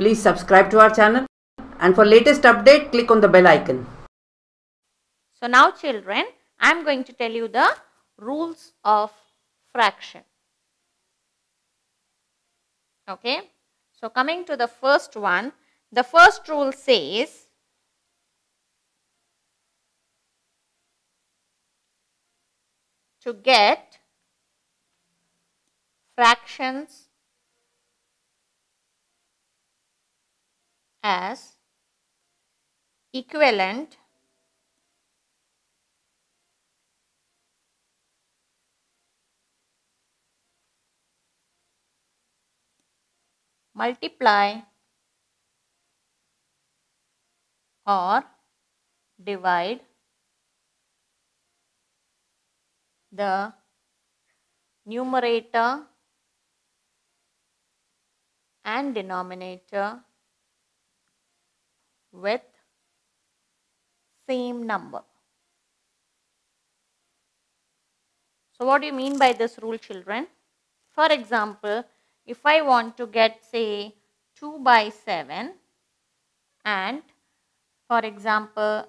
Please subscribe to our channel and for latest update click on the bell icon. So now children, I am going to tell you the rules of fraction. Okay. So coming to the first one, the first rule says to get fractions as equivalent multiply or divide the numerator and denominator with same number. So, what do you mean by this rule children? For example, if I want to get say 2 by 7 and for example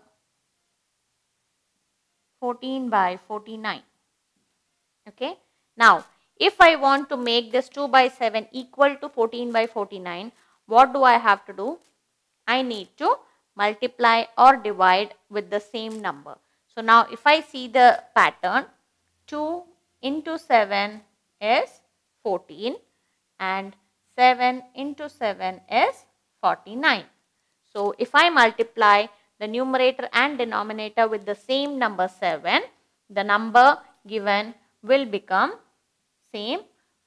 14 by 49 okay now if I want to make this 2 by 7 equal to 14 by 49 what do I have to do I need to multiply or divide with the same number so now if I see the pattern 2 into 7 is 14 and 7 into 7 is 49. So, if I multiply the numerator and denominator with the same number 7, the number given will become same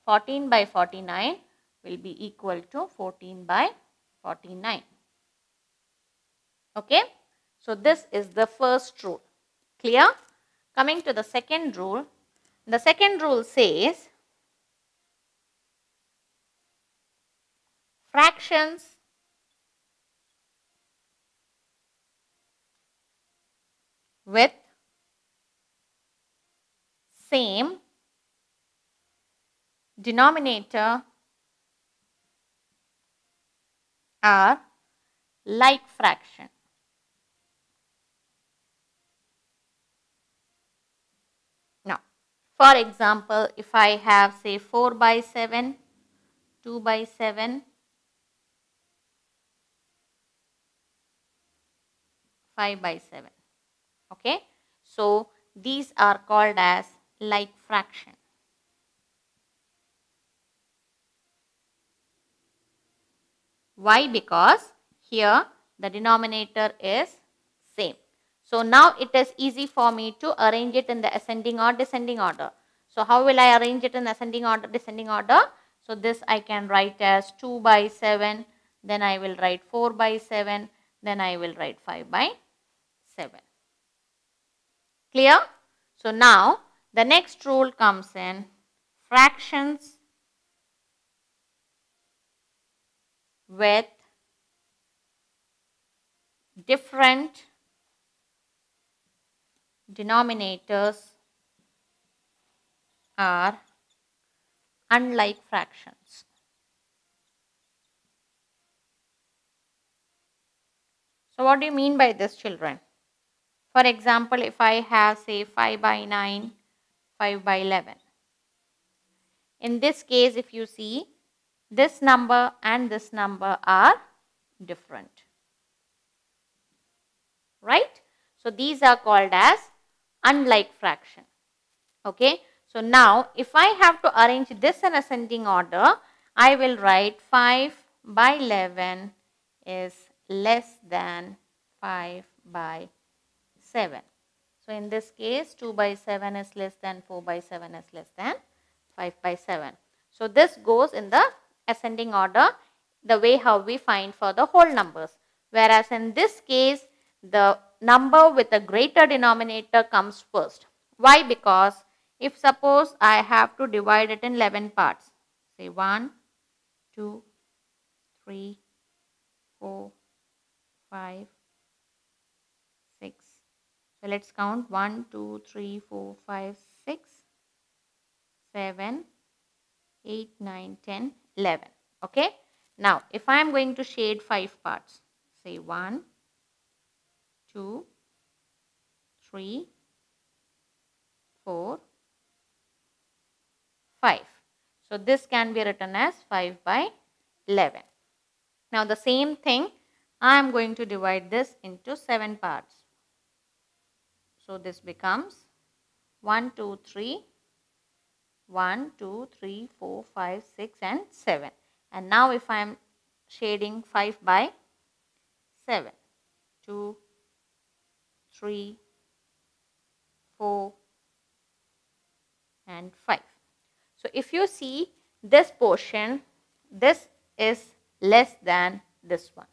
14 by 49 will be equal to 14 by 49. Okay. So, this is the first rule. Clear? Coming to the second rule. The second rule says fractions with same denominator are like fraction. Now, for example, if I have say 4 by 7, 2 by 7, 5 by 7. Okay. So, these are called as like fraction. Why? Because here the denominator is. So, now it is easy for me to arrange it in the ascending or descending order. So, how will I arrange it in ascending order, descending order? So, this I can write as 2 by 7, then I will write 4 by 7, then I will write 5 by 7. Clear? So, now the next rule comes in fractions with different denominators are unlike fractions. So, what do you mean by this children? For example, if I have say 5 by 9, 5 by 11. In this case, if you see this number and this number are different. Right? So, these are called as unlike fraction. Okay. So, now if I have to arrange this in ascending order, I will write 5 by 11 is less than 5 by 7. So, in this case 2 by 7 is less than 4 by 7 is less than 5 by 7. So, this goes in the ascending order the way how we find for the whole numbers. Whereas, in this case the number with a greater denominator comes first. Why? Because if suppose I have to divide it in 11 parts, say 1, 2, 3, 4, 5, 6. So, let us count 1, 2, 3, 4, 5, 6, 7, 8, 9, 10, 11. Okay. Now, if I am going to shade 5 parts, say 1, 2, 3, 4, 5. So, this can be written as 5 by 11. Now, the same thing I am going to divide this into 7 parts. So, this becomes 1, 2, 3, 1, 2, 3, 4, 5, 6 and 7. And now if I am shading 5 by 7, 2, 3, 4 and 5. So, if you see this portion, this is less than this one.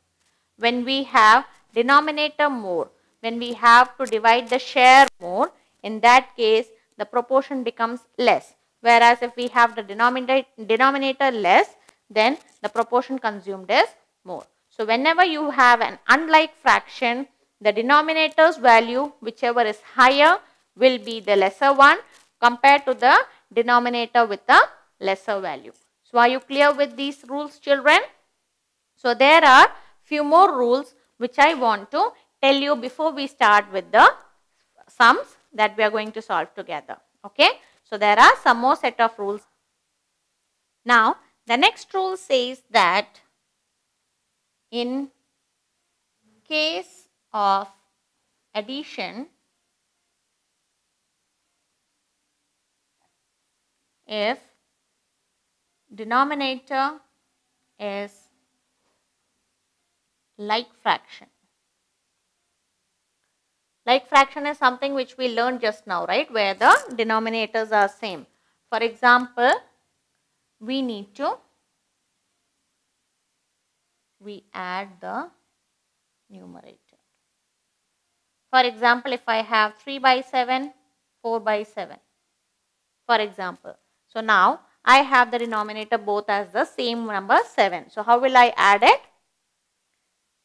When we have denominator more, when we have to divide the share more, in that case the proportion becomes less. Whereas if we have the denominator, denominator less, then the proportion consumed is more. So whenever you have an unlike fraction, the denominator's value, whichever is higher, will be the lesser one compared to the denominator with the lesser value. So are you clear with these rules children? So there are few more rules which I want to tell you before we start with the sums that we are going to solve together. Okay. So there are some more set of rules. Now the next rule says that in case of addition if denominator is like fraction like fraction is something which we learned just now, right, where the denominators are same. For example, we need to, we add the numerator. For example, if I have 3 by 7, 4 by 7, for example. So now, I have the denominator both as the same number 7. So how will I add it?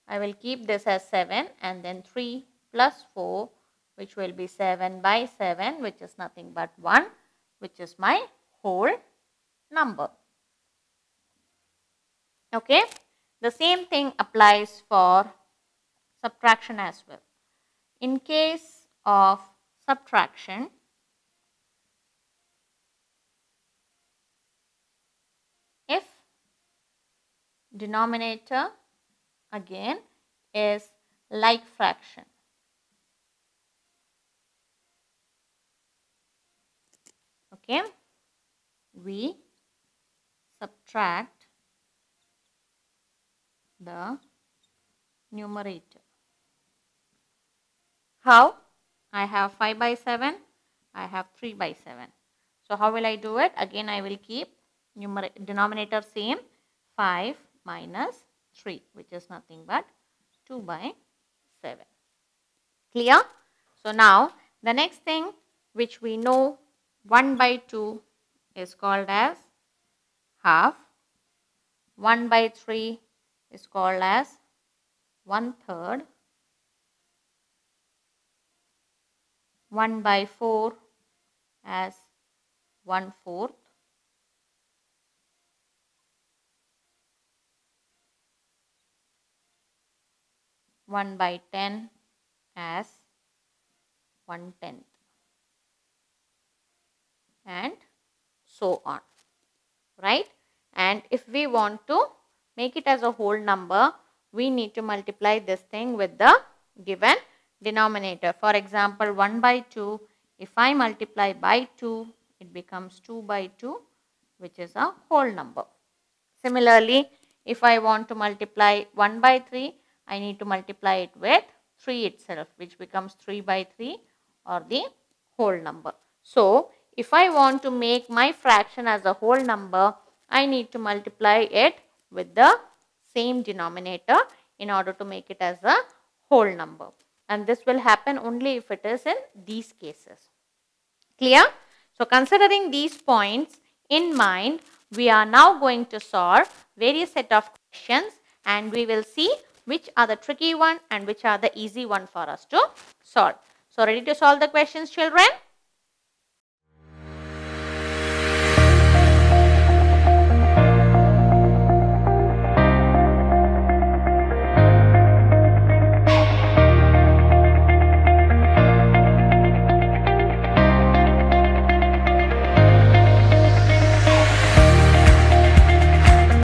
I will keep this as 7 and then 3 plus 4 which will be 7 by 7 which is nothing but 1 which is my whole number. Okay. The same thing applies for subtraction as well. In case of subtraction, if denominator again is like fraction. Okay, we subtract the numerator. How? I have 5 by 7, I have 3 by 7. So, how will I do it? Again, I will keep denominator same 5 minus 3 which is nothing but 2 by 7. Clear? So now the next thing which we know 1 by 2 is called as half. 1 by 3 is called as 1 third. 1 by 4 as 1 fourth. 1 by 10 as 1 tenth and so on right and if we want to make it as a whole number we need to multiply this thing with the given denominator for example 1 by 2 if I multiply by 2 it becomes 2 by 2 which is a whole number similarly if I want to multiply 1 by 3 I need to multiply it with 3 itself which becomes 3 by 3 or the whole number. So, if I want to make my fraction as a whole number, I need to multiply it with the same denominator in order to make it as a whole number. And this will happen only if it is in these cases. Clear? So, considering these points in mind, we are now going to solve various set of questions and we will see which are the tricky one and which are the easy one for us to solve. So ready to solve the questions children?